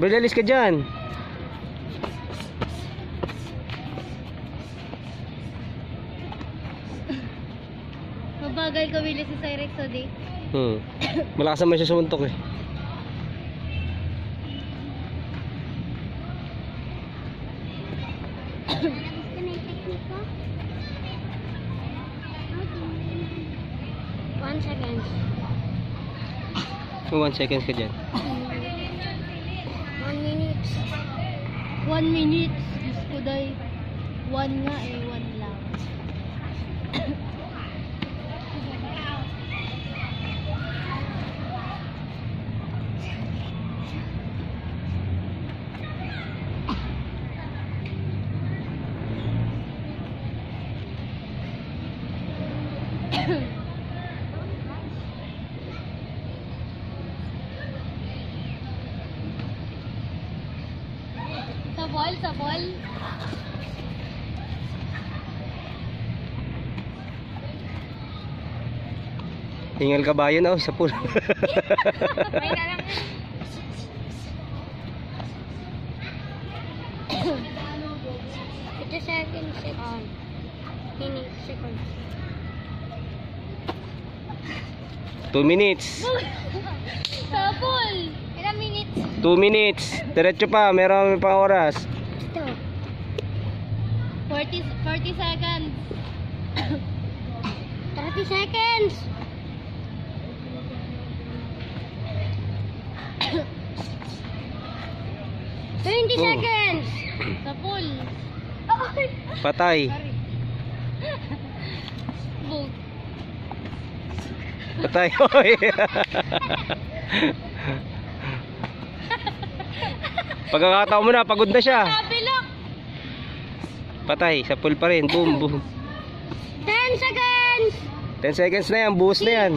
Berdalis ka dyan. Mabagal kumili si Cyrex Odi. Hmm. Malakas naman siya sumuntok eh. One second. One seconds ka dyan. One minute. Diyos ko day. One nga eh, one lang. Sa ball, sa ball. Hingal kabayo na oh, sa pool. May lang. Ito sa akin, ah. second. 2 minutes. Sa pool. 2 minutes. Diretso pa, meron pa oras. 40, 40 seconds. 30 seconds. Twenty Oh. seconds. Sa pool. Patay. Sorry. Patay. Hoy. Pagkakataon mo na, pagod na siya. Kabilok. Patay, sa pool pa rin. Boom, boom. 10 seconds. 10 seconds na yan, buhos na yan.